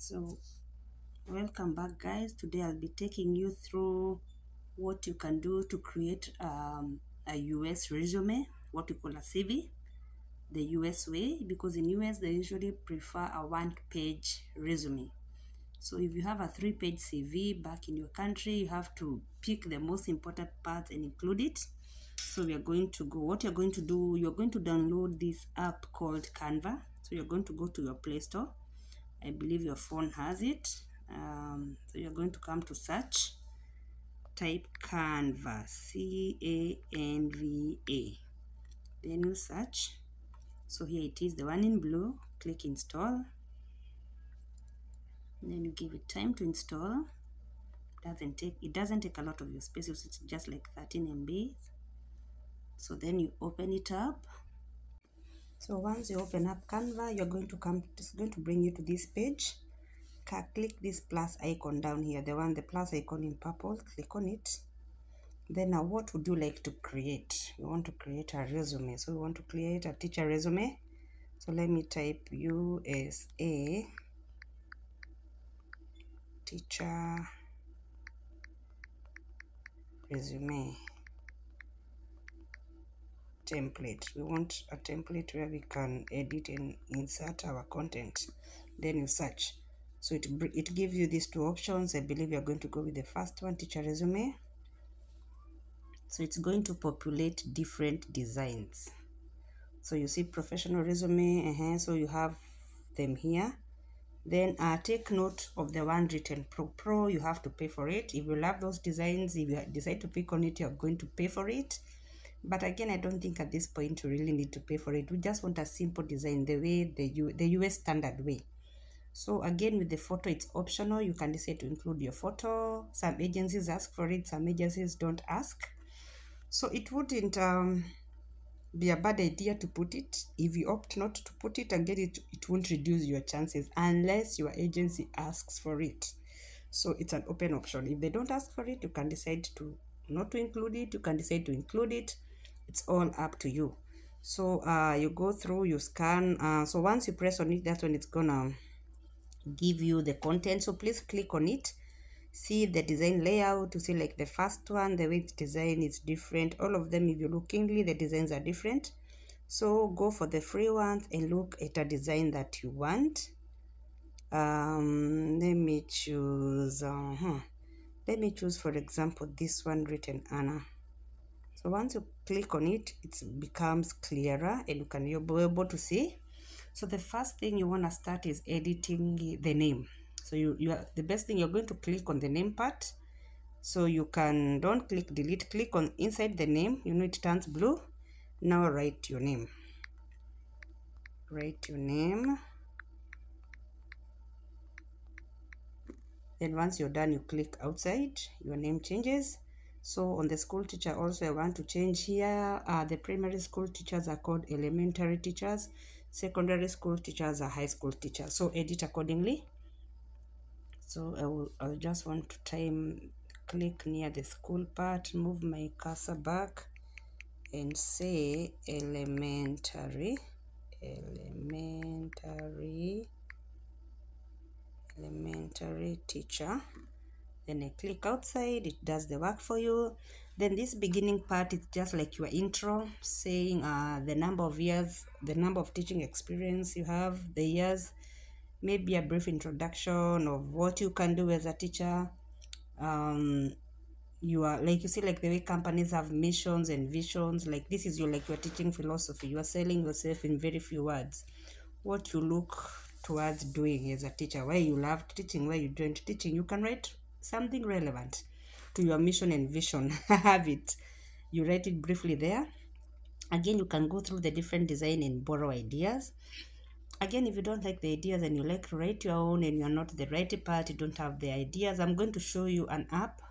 so welcome back guys. Today i'll be taking you through what you can do to create um, a us resume what we call a cv the us way because in us they usually prefer a one page resume. So if you have a three page cv back in your country you have to pick the most important parts and include it. So we are going to go what you're going to do you're going to download this app called canva. So you're going to go to your play store I believe your phone has it. Um, so you're going to come to search, type Canva, C A N V A. Then you search. So here it is, the one in blue. Click install. Then you give it time to install. Doesn't take it doesn't take a lot of your space. It's just like 13 MB. So then you open it up so once you open up canva you're going to come it's going to bring you to this page. Click this plus icon down here the one the plus icon in purple click on it. Then now what would you like to create? You want to create a resume. So you want to create a teacher resume. So let me type usa teacher resume template. We want a template where we can edit and insert our content. Then you search. So it it gives you these two options. I believe you're going to go with the first one teacher resume. So it's going to populate different designs. So you see professional resume uh -huh, so you have them here. Then uh, take note of the one written pro pro you have to pay for it. If you love those designs if you decide to pick on it you're going to pay for it but again i don't think at this point you really need to pay for it. We just want a simple design the way the U the us standard way. So again with the photo it's optional. You can decide to include your photo. Some agencies ask for it some agencies don't ask. So it wouldn't um, be a bad idea to put it. If you opt not to put it again it, it won't reduce your chances unless your agency asks for it. So it's an open option. If they don't ask for it you can decide to not to include it. You can decide to include it it's all up to you. So uh you go through you scan uh so once you press on it that's when it's gonna give you the content. So please click on it. See the design layout to see like the first one the way it's designed is different. All of them if you look keenly the designs are different. So go for the free ones and look at a design that you want. Um let me choose uh -huh. let me choose for example this one written anna so once you click on it it becomes clearer and you can be able to see. So the first thing you want to start is editing the name. So you, you are the best thing you're going to click on the name part. So you can don't click delete click on inside the name. You know it turns blue. Now write your name. Write your name. Then once you're done you click outside your name changes so on the school teacher also i want to change here uh, the primary school teachers are called elementary teachers. Secondary school teachers are high school teachers. So edit accordingly. So i will i just want to time click near the school part move my cursor back and say elementary elementary elementary teacher then I click outside it does the work for you. Then this beginning part is just like your intro saying uh, the number of years the number of teaching experience you have the years maybe a brief introduction of what you can do as a teacher. Um you are like you see like the way companies have missions and visions like this is your like your teaching philosophy. You are selling yourself in very few words. What you look towards doing as a teacher why you love teaching why you joined teaching you can write something relevant to your mission and vision. Have it. You write it briefly there. Again you can go through the different design and borrow ideas. Again if you don't like the ideas and you like to write your own and you're not the right part you don't have the ideas i'm going to show you an app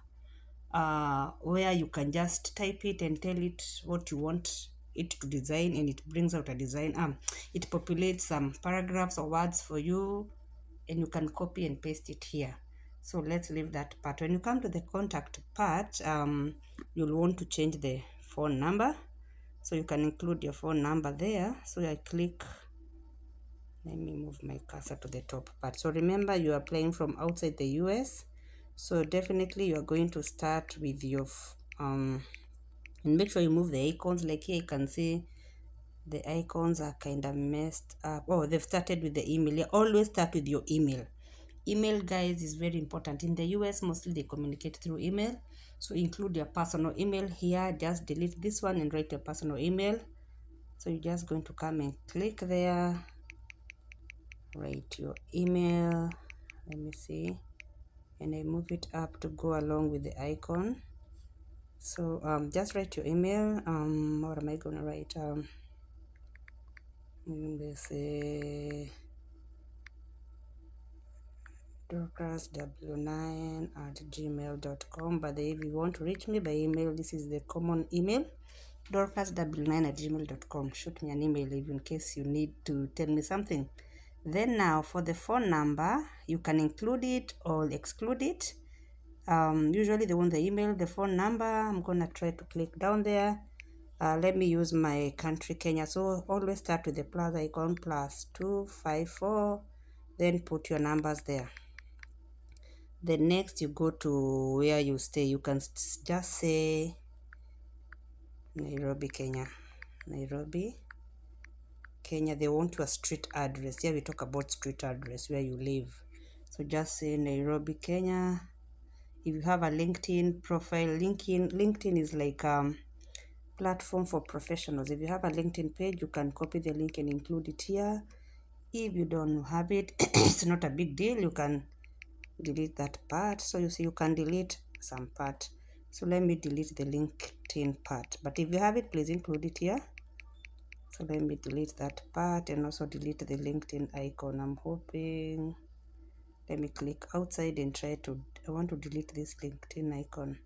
uh where you can just type it and tell it what you want it to design and it brings out a design um it populates some paragraphs or words for you and you can copy and paste it here so let's leave that part. When you come to the contact part um you'll want to change the phone number. So you can include your phone number there. So i click let me move my cursor to the top part. So remember you are playing from outside the us so definitely you are going to start with your um and make sure you move the icons. Like here you can see the icons are kind of messed up. Oh they've started with the email. Always start with your email email guys is very important. In the us mostly they communicate through email. So include your personal email here. Just delete this one and write your personal email. So you're just going to come and click there. Write your email. Let me see. And I move it up to go along with the icon. So um, just write your email. Um, what am I gonna write? Um, let's say dorcasw9 at gmail.com but if you want to reach me by email this is the common email dorcasw9 at gmail.com shoot me an email if in case you need to tell me something. Then now for the phone number you can include it or exclude it. Um, usually they want the email the phone number. I'm gonna try to click down there. Uh, let me use my country Kenya. So always start with the plus icon plus 254 then put your numbers there the next you go to where you stay you can just say Nairobi Kenya. Nairobi Kenya they want your street address. Here we talk about street address where you live. So just say Nairobi Kenya. If you have a LinkedIn profile LinkedIn LinkedIn is like um platform for professionals. If you have a LinkedIn page you can copy the link and include it here. If you don't have it it's not a big deal. You can delete that part. So you see you can delete some part. So let me delete the LinkedIn part. But if you have it please include it here. So let me delete that part and also delete the linkedin icon i'm hoping. Let me click outside and try to i want to delete this linkedin icon.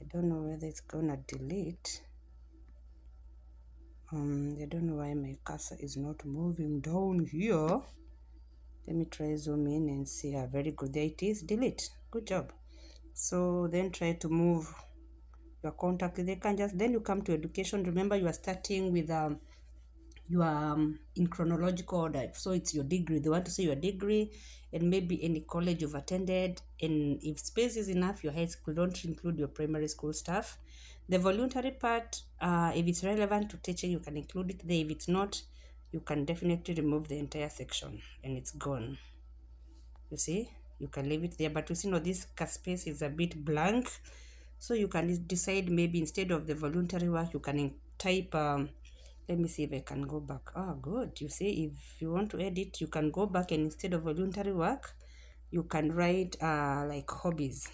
I don't know whether it's gonna delete. Um i don't know why my cursor is not moving down here let me try zoom in and see how very good. There it is. Delete. Good job. So then try to move your contact. They can just then you come to education. Remember you are starting with um you are um, in chronological order. So it's your degree. They want to say your degree and maybe any college you've attended. And if space is enough your high school don't include your primary school stuff the voluntary part uh, if it's relevant to teaching you can include it. There if it's not you can definitely remove the entire section and it's gone. You see? You can leave it there but you see now this space is a bit blank. So you can decide maybe instead of the voluntary work you can type um, let me see if i can go back. Oh good. You see if you want to edit you can go back and instead of voluntary work you can write uh, like hobbies.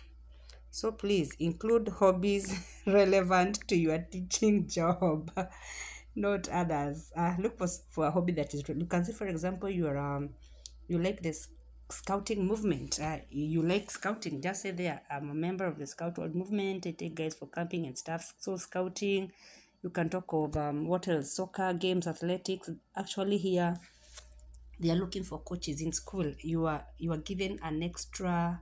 So please include hobbies relevant to your teaching job not others. Uh, look for, for a hobby that is you can see for example you are um you like this scouting movement. Uh, you like scouting. Just say there i'm a member of the scout world movement. I take guys for camping and stuff. So scouting you can talk of um, what else? Soccer games athletics. Actually here they are looking for coaches in school. You are you are given an extra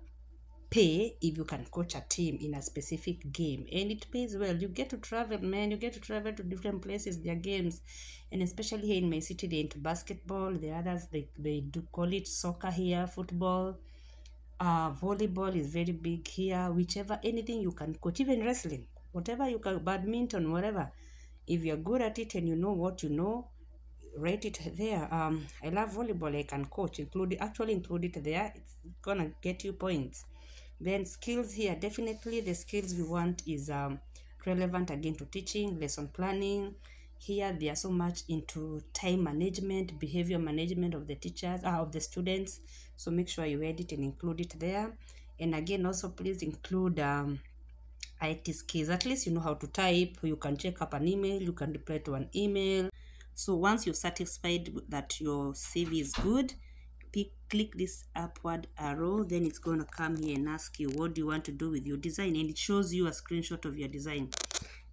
pay if you can coach a team in a specific game. And it pays well. You get to travel man. You get to travel to different places. Their games and especially here in my city they into basketball. The others they, they do call it soccer here football. Uh volleyball is very big here. Whichever anything you can coach even wrestling whatever you can badminton whatever. If you're good at it and you know what you know write it there. Um i love volleyball. I can coach include actually include it there. It's gonna get you points then skills here definitely the skills we want is um relevant again to teaching lesson planning here they are so much into time management behavior management of the teachers uh, of the students so make sure you edit and include it there and again also please include um IT skills. At least you know how to type. You can check up an email. You can reply to an email. So once you're satisfied that your CV is good, pick, click this upward arrow. Then it's going to come here and ask you what do you want to do with your design, and it shows you a screenshot of your design.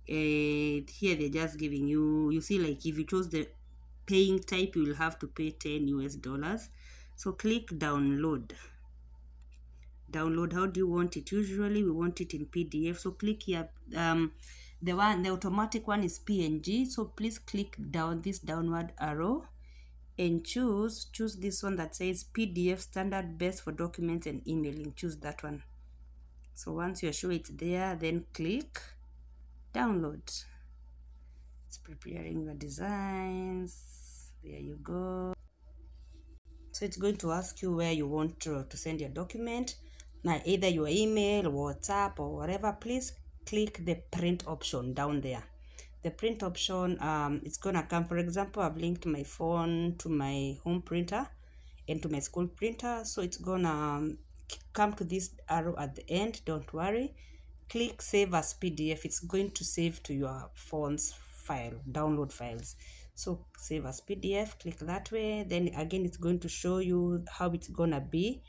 And here they're just giving you. You see, like if you chose the paying type, you will have to pay 10 US dollars. So click download download how do you want it usually we want it in pdf so click here um the one the automatic one is png so please click down this downward arrow and choose choose this one that says pdf standard best for documents and emailing. Choose that one. So once you're sure it's there then click download. It's preparing your designs. There you go. So it's going to ask you where you want to, to send your document. Now either your email whatsapp or whatever please click the print option down there the print option um it's gonna come for example i've linked my phone to my home printer and to my school printer so it's gonna um, come to this arrow at the end don't worry. Click save as pdf it's going to save to your phone's file download files. So save as pdf click that way then again it's going to show you how it's gonna be.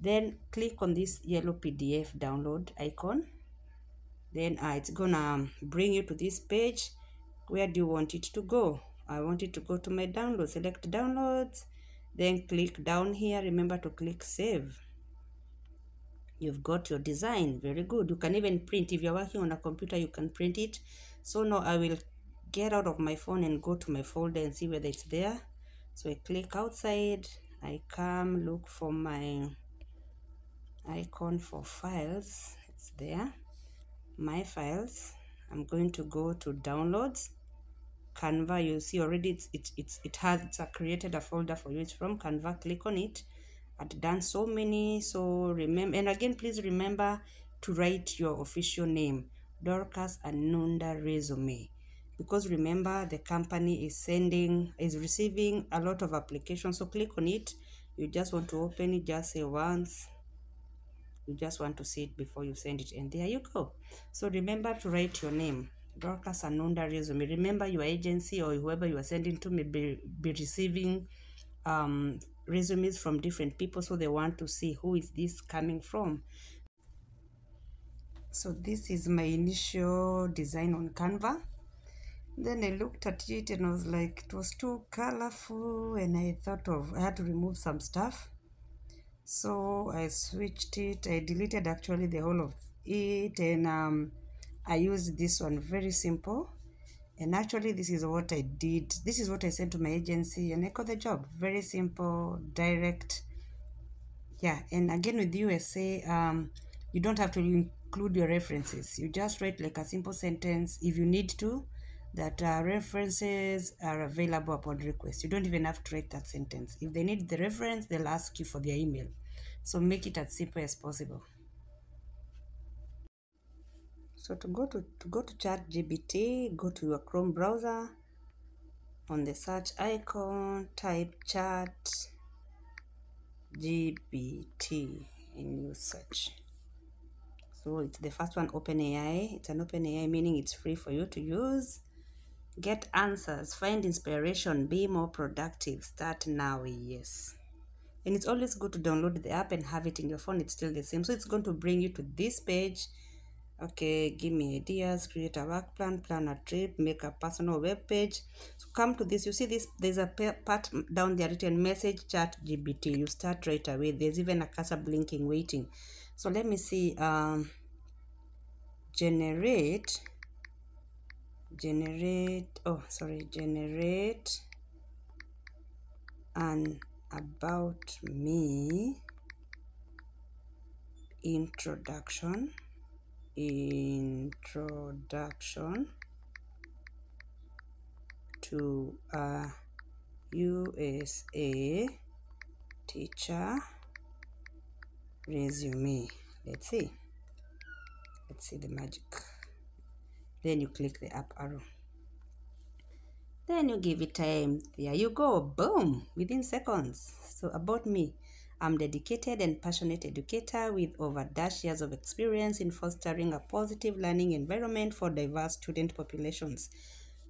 Then click on this yellow pdf download icon then uh, it's gonna bring you to this page. Where do you want it to go? I want it to go to my download select downloads then click down here. Remember to click save. You've got your design. Very good. You can even print if you're working on a computer you can print it. So now i will get out of my phone and go to my folder and see whether it's there. So i click outside. I come look for my icon for files. It's there my files. I'm going to go to downloads. Canva you see already it's it, it's it has it's a created a folder for you. It's from canva. Click on it. I've done so many so remember and again please remember to write your official name dorcas anunda resume. Because remember the company is sending is receiving a lot of applications. So click on it. You just want to open it just say once you just want to see it before you send it and there you go. So remember to write your name. Dorcas Anunda resume. Remember your agency or whoever you are sending to may be, be receiving um, resumes from different people so they want to see who is this coming from. So this is my initial design on canva. Then i looked at it and i was like it was too colorful and i thought of i had to remove some stuff so i switched it. I deleted actually the whole of it and um i used this one. Very simple. And actually this is what i did. This is what i sent to my agency and i got the job. Very simple direct. Yeah and again with usa um you don't have to include your references. You just write like a simple sentence. If you need to that uh, references are available upon request. You don't even have to write that sentence. If they need the reference, they'll ask you for their email. So make it as simple as possible. So to go to, to go to ChatGPT, go to your Chrome browser. On the search icon, type Chat GPT in your search. So it's the first one, OpenAI. It's an OpenAI meaning it's free for you to use. Get answers, find inspiration, be more productive. Start now, yes. And it's always good to download the app and have it in your phone. It's still the same. So it's going to bring you to this page. Okay, give me ideas, create a work plan, plan a trip, make a personal web page. So come to this. You see this, there's a part down there written message chat GPT. You start right away. There's even a cursor blinking waiting. So let me see. Um, generate generate oh sorry generate an about me. Introduction. Introduction to a USA teacher resume. Let's see. Let's see the magic. Then you click the up arrow then you give it time. There you go. Boom. Within seconds. So about me. I'm dedicated and passionate educator with over dash years of experience in fostering a positive learning environment for diverse student populations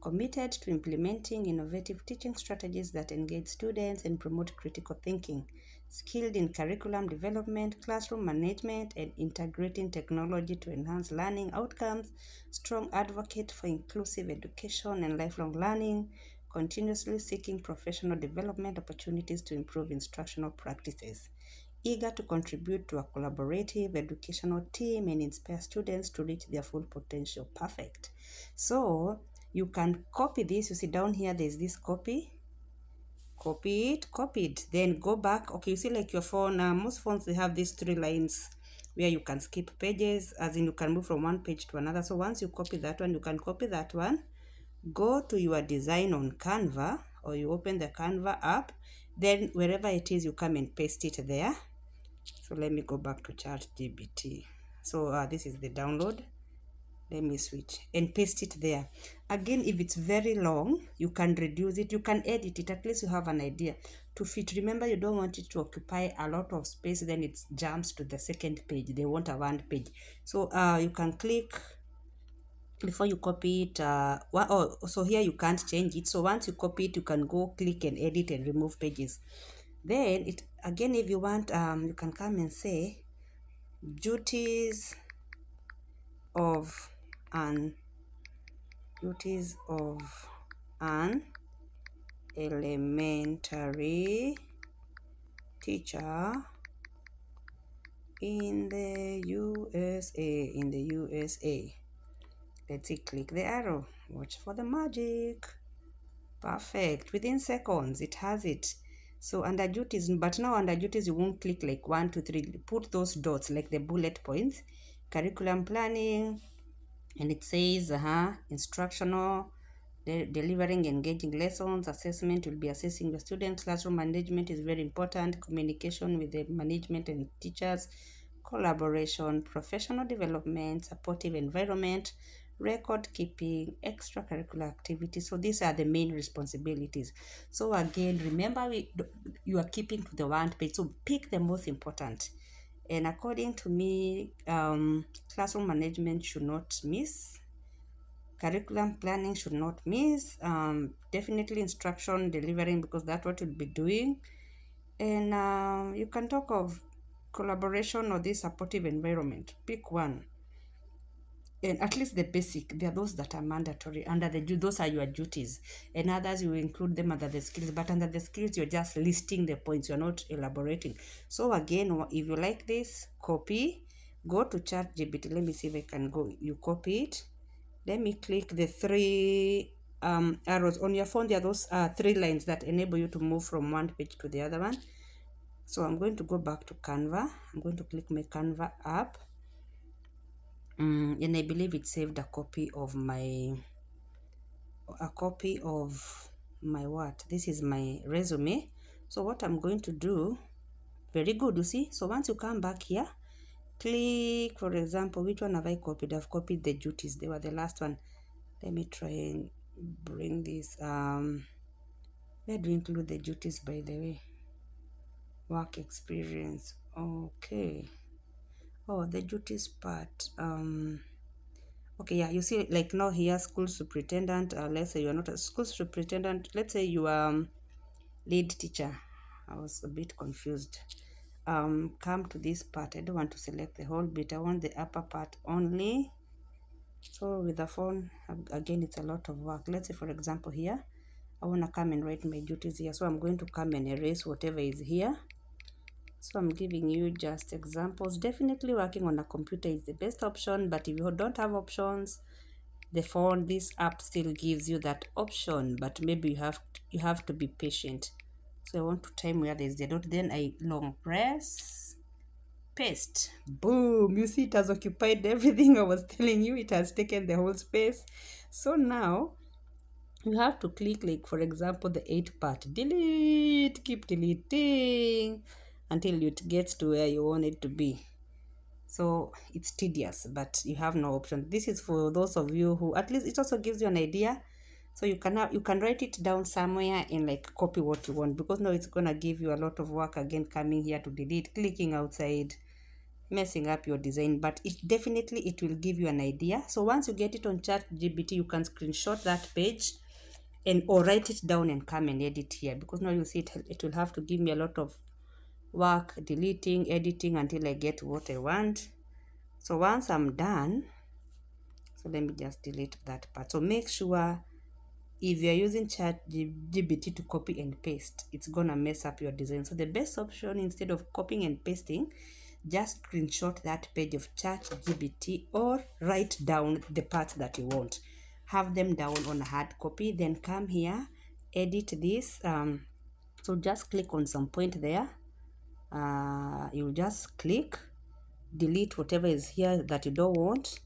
committed to implementing innovative teaching strategies that engage students and promote critical thinking skilled in curriculum development, classroom management, and integrating technology to enhance learning outcomes, strong advocate for inclusive education and lifelong learning, continuously seeking professional development opportunities to improve instructional practices, eager to contribute to a collaborative educational team and inspire students to reach their full potential. Perfect. So you can copy this. You see down here, there's this copy. Copy it copy it then go back. Okay you see like your phone uh, most phones they have these three lines where you can skip pages as in you can move from one page to another. So once you copy that one you can copy that one. Go to your design on canva or you open the canva app. Then wherever it is you come and paste it there. So let me go back to chat gpt so uh, this is the download let me switch and paste it there. Again if it's very long you can reduce it. You can edit it. At least you have an idea. To fit remember you don't want it to occupy a lot of space then it jumps to the second page. They want a one page. So uh you can click before you copy it uh oh so here you can't change it. So once you copy it you can go click and edit and remove pages. Then it again if you want um you can come and say duties of an duties of an elementary teacher in the USA in the USA let's see click the arrow. Watch for the magic. Perfect. Within seconds it has it. So under duties but now under duties you won't click like one two three. Put those dots like the bullet points. Curriculum planning and it says uh -huh, instructional de delivering engaging lessons assessment will be assessing the students classroom management is very important communication with the management and teachers collaboration professional development supportive environment record keeping extracurricular activities. So these are the main responsibilities. So again remember we you are keeping to the one page. So pick the most important and according to me um, classroom management should not miss. Curriculum planning should not miss. Um, definitely instruction delivering because that's what you'll be doing. And um, you can talk of collaboration or this supportive environment. Pick one and at least the basic there are those that are mandatory under the those are your duties. And others you include them under the skills but under the skills you're just listing the points you're not elaborating. So again if you like this copy go to chat gpt let me see if i can go you copy it. Let me click the three um arrows. On your phone there are those uh, three lines that enable you to move from one page to the other one. So i'm going to go back to canva. I'm going to click my canva app mm, and I believe it saved a copy of my a copy of my what? This is my resume. So what I'm going to do very good you see? So once you come back here click for example which one have I copied? I've copied the duties. They were the last one. Let me try and bring this um where do you include the duties by the way. Work experience. Okay oh the duties part um okay yeah you see like now here school superintendent uh, let's say you're not a school superintendent let's say you are um, lead teacher. I was a bit confused. Um come to this part. I don't want to select the whole bit. I want the upper part only. So with the phone again it's a lot of work. Let's say for example here i want to come and write my duties here. So i'm going to come and erase whatever is here so i'm giving you just examples. Definitely working on a computer is the best option but if you don't have options the phone this app still gives you that option but maybe you have to, you have to be patient. So i want to time where there's the dot then i long press paste. Boom! You see it has occupied everything i was telling you. It has taken the whole space. So now you have to click like for example the eight part. Delete keep deleting until it gets to where you want it to be. So it's tedious but you have no option. This is for those of you who at least it also gives you an idea. So you can have, you can write it down somewhere and like copy what you want because now it's gonna give you a lot of work again coming here to delete clicking outside messing up your design. But it definitely it will give you an idea. So once you get it on chat gpt you can screenshot that page and or write it down and come and edit here because now you see it, it will have to give me a lot of work deleting editing until I get what I want. So once I'm done so let me just delete that part. So make sure if you're using chat gpt to copy and paste it's gonna mess up your design. So the best option instead of copying and pasting just screenshot that page of chat gpt or write down the parts that you want. Have them down on a hard copy then come here edit this um so just click on some point there uh, you'll just click delete whatever is here that you don't want.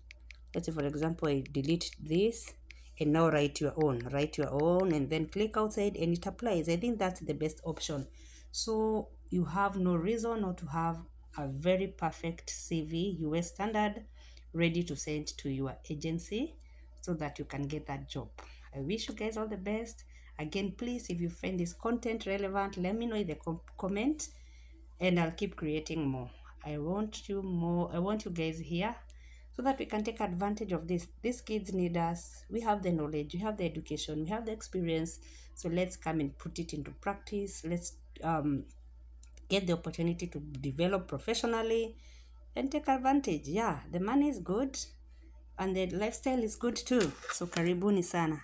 Let's say for example I delete this and now write your own write your own and then click outside and it applies. I think that's the best option. So you have no reason not to have a very perfect CV US standard ready to send to your agency so that you can get that job. I wish you guys all the best. Again please if you find this content relevant let me know in the com comment and I'll keep creating more. I want you more I want you guys here so that we can take advantage of this. These kids need us. We have the knowledge we have the education we have the experience. So let's come and put it into practice. Let's um get the opportunity to develop professionally and take advantage. Yeah the money is good and the lifestyle is good too. So karibuni sana